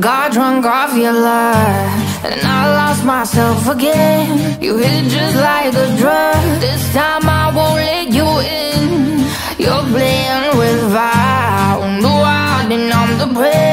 got drunk off your love And I lost myself again. You hit just like a drug. This time I won't let you in. You're playing with fire No, I didn't I'm the prey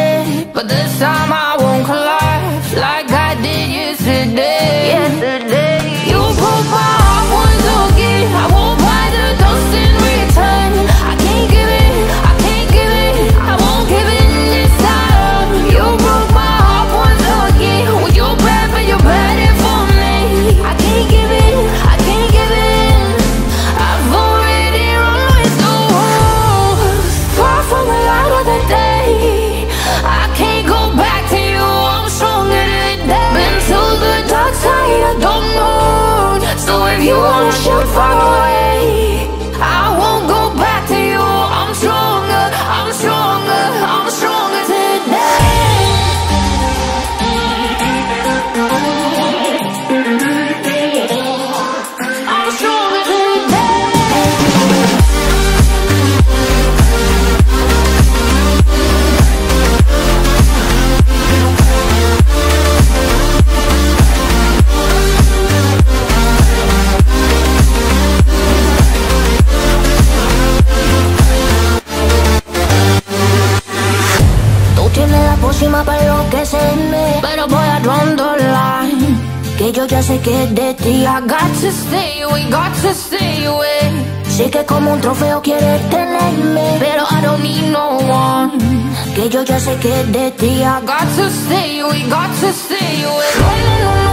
de ti I got to stay away, got to stay away. Sé que como un trofeo quieres tenerme Pero I don't need no one. Que yo ya sé que de ti I got to stay away, got to stay away